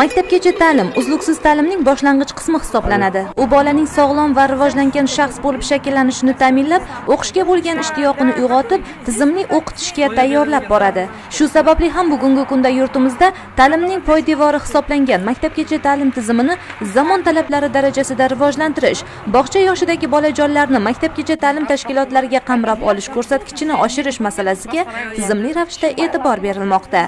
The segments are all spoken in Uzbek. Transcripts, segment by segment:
maktabgacha ta'lim uzluksiz ta'limning boshlang'ich qismi hisoblanadi. U bolaning sog'lom va rivojlangan shaxs bo'lib shakllanishini ta'minlab o'qishga bo'lgan ishtiyoqini uyg'otib tizimli o'qitishga tayyorlab boradi. Shu sababli ham bugungi kunda yurtimizda ta'limning poydevori hisoblangan maktabgacha ta'lim tizimini zamon talablari darajasida rivojlantirish bog'cha yoshidagi bolajonlarni maktabgacha ta'lim tashkilotlariga qamrab olish ko'rsatkichini oshirish masalasiga tizimli ravishda e'tibor berilmoqda.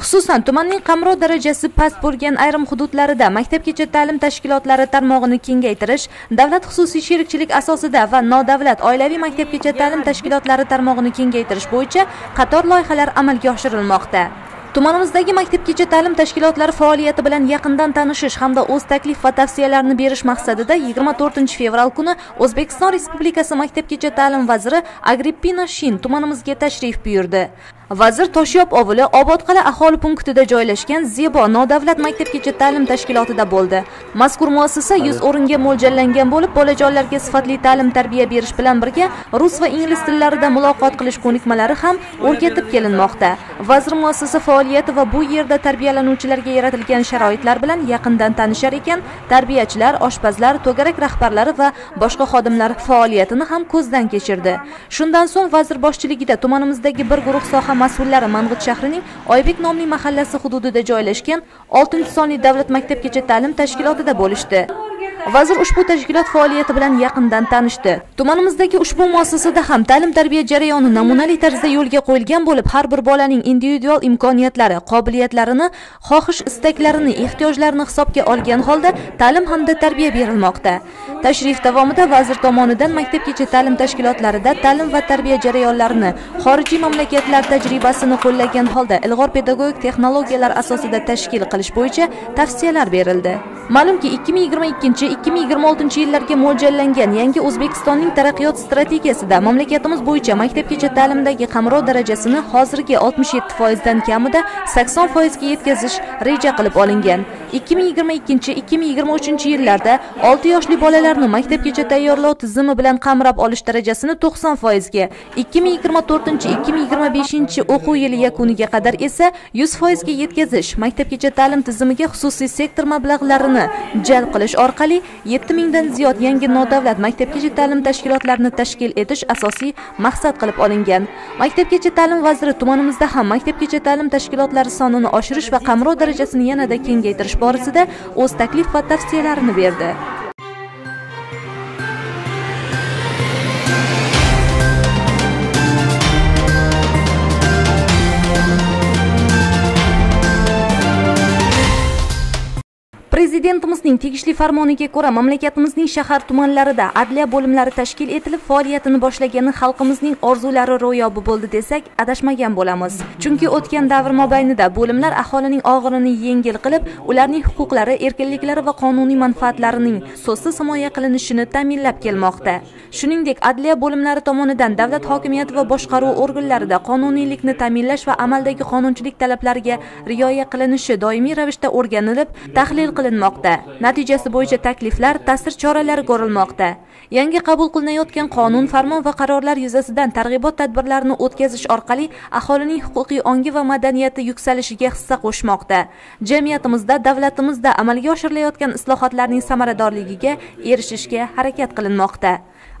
Xususan tumanning qamrov darajasi past bo'lgan ayrim hududlarida maktabgacha ta'lim tashkilotlari tarmog'ini kengaytirish davlat xususiy sherikchilik asosida va nodavlat oilaviy maktabgacha ta'lim tashkilotlari tarmog'ini kengaytirish bo'yicha qator loyihalar amalga oshirilmoqda. Tumanimizdagi maktabgacha ta'lim tashkilotlari faoliyati bilan yaqindan tanishish hamda o'z taklif va tavsiyalarini berish maqsadida 24 fevral kuni o'zbekiston respublikasi maktabgacha ta'lim vaziri agrippina shin tumanimizga tashrif buyurdi. Vazir toshyob ovuli obodqal'a aholi punktida joylashgan zebo nodavlat maktabgacha ta'lim tashkilotida bo'ldi. Mazkur muassasa 100 o'ringa mo'ljallangan bo'lib bolajonlarga sifatli ta'lim tarbiya berish bilan birga rus va ingliz tillarida muloqot qilish ko'nikmalari ham o'rgatib kelinmoqda. Vazir muassasa faoliyati va bu yerda tarbiyalanuvchilarga yaratilgan sharoitlar bilan yaqindan tanishar ekan tarbiyachilar oshpazlar to'garak rahbarlari va boshqa xodimlar faoliyatini ham ko'zdan kechirdi. Shundan so'ng vazir boshchiligida tumanimizdagi bir guruh soha mas'ullari mang'it shahrining oybek nomli mahallasi hududida joylashgan 6 sonli davlat maktabgacha ta'lim tashkilotida bo'lishdi. Vazir ushbu tashkilot faoliyati bilan yaqindan tanishdi. Tumanimizdagi ushbu muassasada ham ta'lim tarbiya jarayoni namunali tarzda yo'lga qo'yilgan bo'lib har bir bolaning individual imkoniyatlari qobiliyatlarini xohish istaklarini ehtiyojlarini hisobga olgan holda ta'lim hamda tarbiya berilmoqda. Tashrif davomida vazir tomonidan maktabgacha ta'lim tashkilotlarida ta'lim va tarbiya jarayonlarini xorijiy mamlakatlar tajribasini qo'llagan holda ilg'or pedagogik texnologiyalar asosida tashkil qilish bo'yicha tavsiyalar berildi. Ma'lumki 2022 2026 yillarga mo'ljallangan yangi o'zbekistonning taraqqiyot strategiyasida mamlakatimiz bo'yicha maktabgacha ta'limdagi qamrov darajasini hozirgi 67 foizdan kamida 80 foizga yetkazish reja qilib olingan. 2022-2023 yillarda 6 yoshli bolalarni maktabgacha tayyorlov tizimi bilan qamrab olish darajasini 90 foizga 2024-2025 o'quv yili yakuniga qadar esa 100 foizga yetkazish maktabgacha ta'lim tizimiga xususiy sektor mablag'larini jalb qilish orqali 7 mingdan ziyod yangi nodavlat maktabgacha ta'lim tashkilotlarini tashkil etish asosiy maqsad qilib olingan. Maktabgacha ta'lim vaziri tumanimizda ham maktabgacha ta'lim tashkilotlari sonini oshirish va qamrov darajasini yanada kengaytirish borasida o'z taklif va tavsiyalarini berdi. Prezidentimizning tegishli farmoniga ko'ra mamlakatimizning shahar tumanlarida adliya bo'limlari tashkil etilib faoliyatini boshlagani xalqimizning orzulari ro'yobi bo'ldi desak adashmagan bo'lamiz. Chunki o'tgan davr mobaynida bo'limlar aholining og'irini yengil qilib ularning huquqlari erkinliklari va qonuniy manfaatlarining so'zsiz himoya qilinishini ta'minlab kelmoqda. Shuningdek adliya bo'limlari tomonidan davlat hokimiyati va boshqaruv organlarida qonuniylikni ta'minlash va amaldagi qonunchilik talablariga rioya qilinishi doimiy ravishda o'rganilib tahlil qilinmoqda. Natijasi bo'yicha takliflar ta'sir choralari ko'rilmoqda. Yangi qabul qilinayotgan qonun farmon va qarorlar yuzasidan targ'ibot tadbirlarini o'tkazish orqali aholining huquqiy ongi va madaniyati yuksalishiga hissa qo'shmoqda. Jamiyatimizda davlatimizda amalga oshirilayotgan islohotlarning samaradorligiga erishishga harakat qilinmoqda.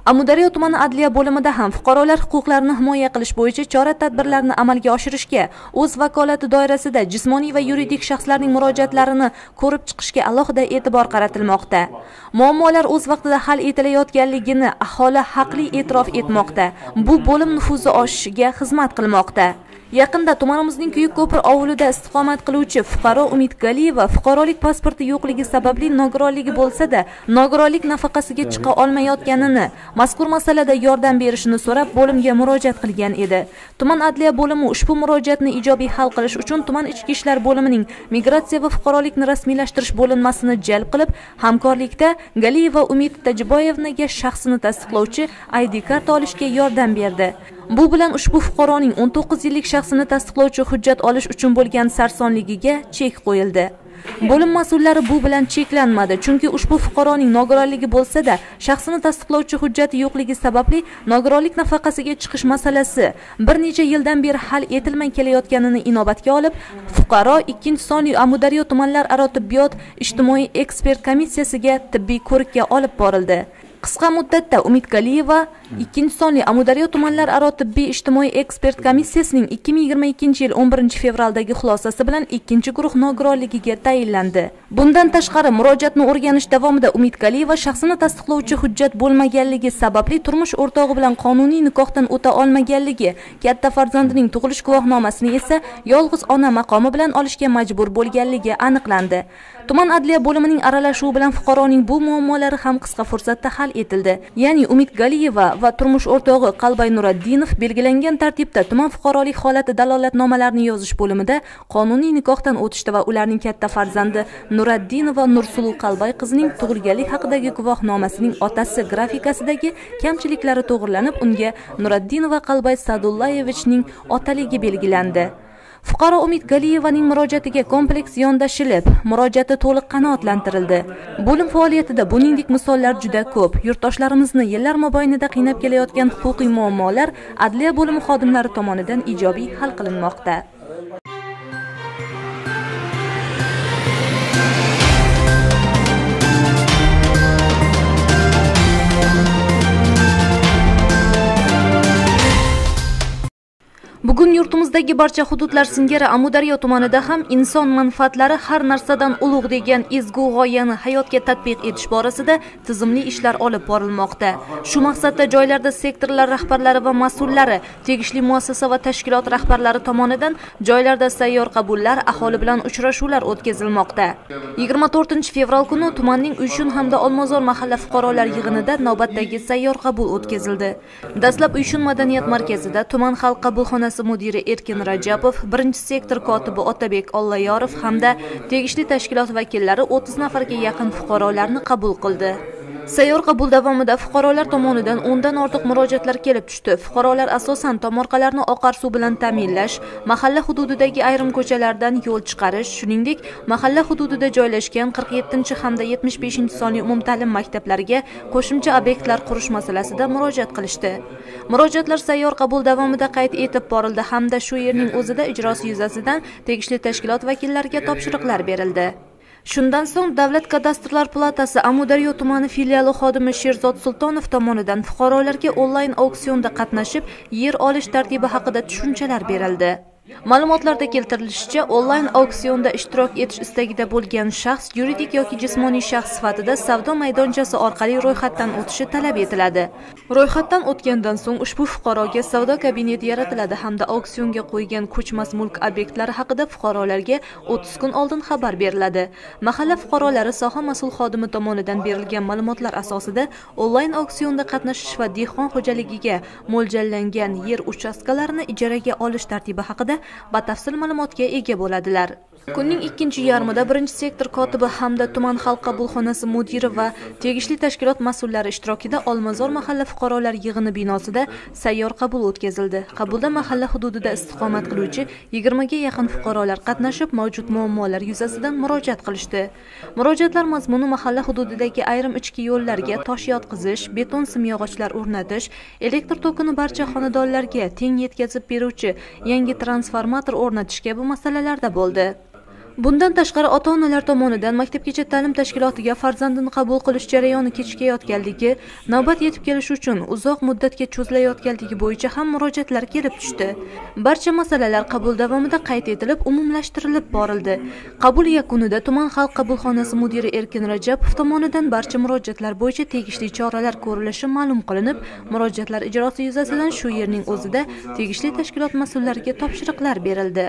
Amudaryo tumani adliya bo'limida ham fuqarolar huquqlarini himoya qilish bo'yicha chora tadbirlarni amalga oshirishga o'z vakolati doirasida jismoniy va yuridik shaxslarning murojaatlarini ko'rib chiqishga alohida e'tibor qaratilmoqda. Muammolar o'z vaqtida hal etilayotganligini aholi haqli e'tirof etmoqda. Bu bo'lim nufuzi oshishiga xizmat qilmoqda. Yaqinda tumanimizning kuyik ko'pir ovulida istiqomat qiluvchi fuqaro umid galiyeva fuqarolik pasporti yo'qligi sababli nogironligi bo'lsa-da nogironlik nafaqasiga chiqa olmayotganini mazkur masalada yordam berishini so'rab bo'limga murojaat qilgan edi. Tuman adliya bo'limi ushbu murojaatni ijobiy hal qilish uchun tuman ichki ishlar bo'limining migratsiya va fuqarolikni rasmiylashtirish bo'linmasini jalb qilib hamkorlikda galiyeva umid tajiboyevnaga shaxsini tasdiqlovchi id kart olishga yordam berdi bu bilan ushbu fuqaroning 19 yillik shaxsini tasdiqlovchi hujjat olish uchun bo'lgan sarsonligiga chek qo'yildi. Bo'lim mas'ullari bu bilan cheklanmadi chunki ushbu fuqaroning nogironligi bo'lsa-da shaxsini tasdiqlovchi hujjati yo'qligi sababli nogironlik nafaqasiga chiqish masalasi bir necha yildan beri hal etilmay kelayotganini inobatga olib fuqaro ikkinchi sonli amudaryo tumanlararo tibbiyot ijtimoiy ekspert komissiyasiga tibbiy ko'rikka olib borildi. Qisqa muddatda umid galiyeva ikkinchi sonli amudaryo tumanlararo tibbiy ijtimoiy ekspert komissiyasining ikki ming yigirma ikkinchi yil o'n birinchi fevraldagi xulosasi bilan ikkinchi guruh nogironligiga tayinlandi. Bundan tashqari murojaatni o'rganish davomida umid kaliyeva shaxsini tasdiqlovchi hujjat bo'lmaganligi sababli turmush o'rtog'i bilan qonuniy nikohdan o'ta olmaganligi katta farzandining tug'ilish guvohnomasini esa yolg'iz ona maqomi bilan olishga majbur bo'lganligi aniqlandi. Tuman adliya bo'limining aralashuvi bilan fuqaroning bu muammolari ham qisqa fursatda hal etildi. Ya'ni umid galiyeva va turmush o'rtog'i qalbay nuraddinov belgilangan tartibda tuman fuqarolik holati dalolatnomalarini yozish bo'limida qonuniy nikohdan o'tishdi va ularning katta farzandi nuraddinova nursulu qalbay qizining tug'ilganlik haqidagi guvohnomasining otasi grafikasidagi kamchiliklari to'g'irlanib unga nuraddinova qalbay sadullayevichning otaligi belgilandi. Fuqaro umid galiyevaning murojaatiga kompleks yondashilib murojaati to'liq qanoatlantirildi. Bo'lim faoliyatida buningdek misollar juda ko'p. Yurtdoshlarimizni yillar mobaynida qiynab kelayotgan huquqiy muammolar adliya bo'limi xodimlari tomonidan ijobiy hal qilinmoqda. Bugun yurtimizdagi barcha hududlar singari amudaryo tumanida ham inson manfaatlari har narsadan ulug' degan ezgu g'oyani hayotga tatbiq etish borasida tizimli ishlar olib borilmoqda. Shu maqsadda joylarda sektorlar rahbarlari va mas'ullari tegishli muassasa va tashkilot rahbarlari tomonidan joylarda sayyor qabullar aholi bilan uchrashuvlar o'tkazilmoqda. 24 fevral kuni tumanning uyshun hamda olmazor mahalla fuqarolar yig'inida navbatdagi sayyor qabul o'tkazildi. Dastlab uyshun madaniyat markazida tuman xalq qabulxonasi mudiri erkin rajabov birinchi sektor kotibi otabek ollayorov hamda tegishli tashkilot vakillari 30 nafarga yaqin fuqarolarni qabul qildi. Sayyor qabul davomida fuqarolar tomonidan o'ndan ortiq murojaatlar kelib tushdi. Fuqarolar asosan tomorqalarni oqar suv bilan ta'minlash mahalla hududidagi ayrim ko'chalardan yo'l chiqarish shuningdek mahalla hududida joylashgan 47 hamda 75 sonli umumta'lim maktablariga qo'shimcha obyektlar qurish masalasida murojaat qilishdi. Murojaatlar sayyor qabul davomida qayd etib borildi hamda shu yerning o'zida ijrosi yuzasidan tegishli tashkilot vakillariga topshiriqlar berildi. Shundan so'ng davlat kadastrlar palatasi amudaryo tumani filiali xodimi sherzod sultonov tomonidan fuqarolarga onlayn auksionda qatnashib yer olish tartibi haqida tushunchalar berildi. Ma'lumotlarda keltirilishicha onlayn auksionda ishtirok etish istagida bo'lgan shaxs yuridik yoki jismoniy shaxs sifatida savdo maydonchasi orqali ro'yxatdan o'tishi talab etiladi. Ro'yxatdan o'tgandan so'ng ushbu fuqaroga savdo kabineti yaratiladi hamda auksionga qo'ygan ko'chmas mulk obyektlari haqida fuqarolarga 30 kun oldin xabar beriladi. Mahalla fuqarolari soha mas'ul xodimi tomonidan berilgan ma'lumotlar asosida onlayn auksionda qatnashish va dehqon xo'jaligiga mo'ljallangan yer uchastkalarini ijaraga olish tartibi haqida batafsil ma'lumotga ega bo'ladilar. Kunning ikkinchi yarmida birinchi sektor kotibi hamda tuman xalq qabulxonasi mudiri va tegishli tashkilot mas'ullari ishtirokida olmazor mahalla fuqarolar yig'ini binosida sayyor qabul o'tkazildi. Qabulda mahalla hududida istiqomat qiluvchi yigirmaga yaqin fuqarolar qatnashib mavjud muammolar yuzasidan murojaat qilishdi. Murojaatlar mazmuni mahalla hududidagi ayrim ichki yo'llarga tosh yotqizish beton simyog'ochlar o'rnatish elektr tokini barcha xonadonlarga teng yetkazib beruvchi yangi transformator o'rnatish kabi masalalarda bo'ldi. Bundan tashqari ota onalar tomonidan maktabgacha ta'lim tashkilotiga farzandini qabul qilish jarayoni kechikayotganligi navbat yetib kelishi uchun uzoq muddatga cho'zilayotganligi bo'yicha ham murojaatlar kelib tushdi. Barcha masalalar qabul davomida qayd etilib umumlashtirilib borildi. Qabul yakunida tuman xalq qabulxonasi mudiri erkin rajabov tomonidan barcha murojaatlar bo'yicha tegishli choralar ko'rilishi ma'lum qilinib murojaatlar ijrosi yuzasidan shu yerning o'zida tegishli tashkilot mas'ullariga topshiriqlar berildi.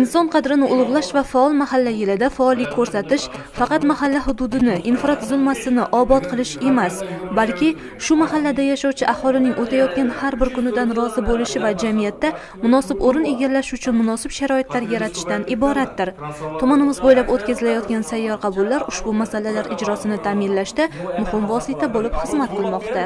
Inson qadrini ulug'lash va faol mahalla yilida faollik ko'rsatish faqat mahalla hududini infratuzilmasini obod qilish emas balki shu mahallada yashovchi aholining o'tayotgan har bir kunidan rozi bo'lishi va jamiyatda munosib o'rin egallash uchun munosib sharoitlar yaratishdan iboratdir. Tumanimiz bo'ylab o'tkazilayotgan sayyor qabullar ushbu masalalar ijrosini ta'minlashda muhim vosita bo'lib xizmat qilmoqda.